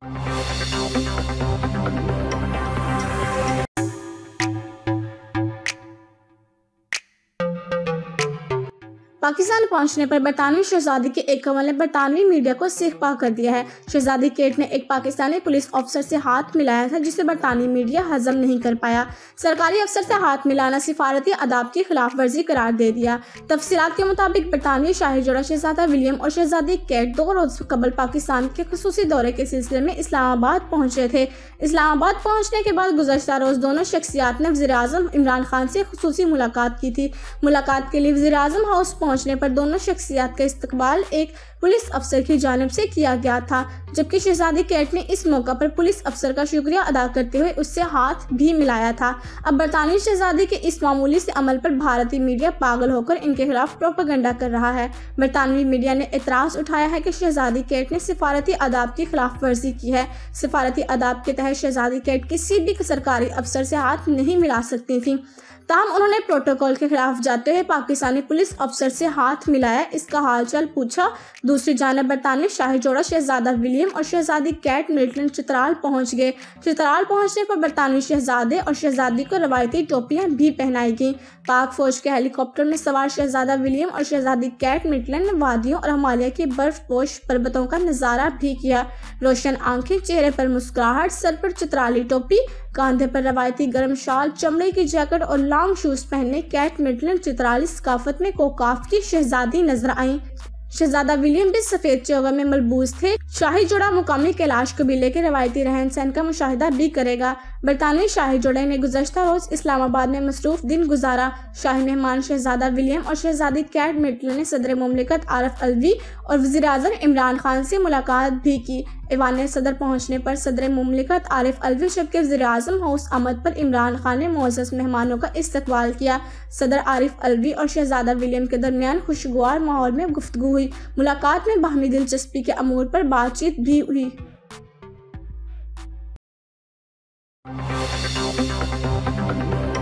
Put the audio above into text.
Thank you. Pakistan پہنچنے پر برطانوی شہزادی کے ایک عمل نے برطانوی میڈیا کو سیخ پا کر دیا ہے۔ شہزادی کیٹ نے ایک پاکستانی پولیس افسر سے ہاتھ ملایا تھا، جسے برطانوی میڈیا ہضم نہیں کر پایا۔ سرکاری افسر سے ہاتھ ملانا سفارتی آداب کی خلاف ورزی قرار دے دیا۔ تفصیلات کے مطابق برطانوی شاہی جوڑا شہزادہ ولیم اور شہزادی کیٹ دو روز قبل پاکستان کے خصوصی دورے کے سلسلے میں اسلام آباد پہنچے تھے۔ اسلام آباد پہنچنے کے بعد گزشتہ روز دونوں شخصیات نے وزیر اعظم عمران خان سے خصوصی ملاقات کی تھی۔ ملاقات کے لیے وزیر اعظم ہاؤس پہنچنے پر دونوں شخصیات کا استقبال ایک پولیس افسر کی جانب سے کیا گیا تھا، جبکہ شہزادی کیٹ نے اس موقع پر پولیس افسر کا شکریہ ادا کرتے ہوئے اس سے ہاتھ بھی ملایا تھا۔ اب برطانوی شہزادی کے اس معمولی سے عمل پر بھارتی میڈیا پاگل ہو کر ان کے خلاف پروپیگنڈا کر رہا ہے۔ برطانوی میڈیا نے اعتراض اٹھایا ہے کہ شہزادی کیٹ نے سفارتی آداب کی خلاف ورزی کی ہے۔ سفارتی آداب کے تحت شہزادی کیٹ کسی بھی سرکاری افسر سے ہاتھ نہیں ملا سکتی تھی تاہم، انہوں نے پروٹوکول کے خلاف جاتے ہوئے پاکستانی پولیس افسر سے ہاتھ ملایا، اس کا حال چال پوچھا۔ دوسری جانب برطانوی شاہی جوڑا شہزادہ ولیم اور شہزادی کیٹ ملٹن چترال پہنچ گئے۔ چترال پہنچنے پر برطانوی شہزادے اور شہزادی کو روایتی ٹوپیاں بھی پہنائی گئیں۔ پاک فوج کے ہیلی کاپٹر میں سوار شہزادہ ولیم اور شہزادی کیٹ ملٹن نے وادیوں اور ہمالیہ کی برف پوش پربتوں کا نظارہ بھی کیا۔ روشن آنکھیں، چہرے پر مسکراہٹ، سر پر چترالی ٹوپی کاندھے پر روایتی گرم شال، چمڑے کی جیکٹ اور لانگ شوز پہننے، کیٹ مڈلن چترالی ثقافت میں کوکاف کی شہزادی نظر آئیں۔ شہزادہ ولیم بھی سفید چوغر میں ملبوس تھے۔ شاہی جوڑا مقامی کیلاش قبیلے کے روایتی رہن سہن کا مشاہدہ بھی کرے گا۔ برطانوی شاہی جوڑے نے گزشتہ روز اسلام آباد میں مصروف دن گزارا۔ شاہی مہمان شہزادہ ولیم اور شہزادی کیٹ میٹل نے صدر مملکت عارف الوی اور وزیر اعظم عمران خان سے ملاقات بھی کی۔ ایوان صدر پہنچنے پر صدر مملکت عارف الوی شب کے وزیر اعظم ہاؤس آمد پر عمران خان نے معزز مہمانوں کا استقبال کیا۔ صدر عارف الوی اور شہزادہ ولیم کے درمیان خوشگوار ماحول میں گفتگو ہوئی ملاقات میں باہمی دلچسپی کے امور پر بات چیت بھی ہوئی Thank you.